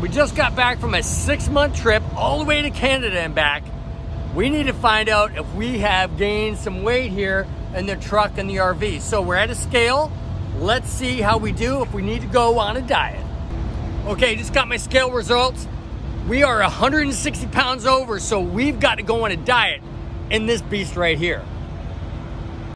We just got back from a six month trip all the way to Canada and back. We need to find out if we have gained some weight here in the truck and the RV. So we're at a scale. Let's see how we do if we need to go on a diet. Okay, just got my scale results. We are 160 pounds over, so we've got to go on a diet in this beast right here.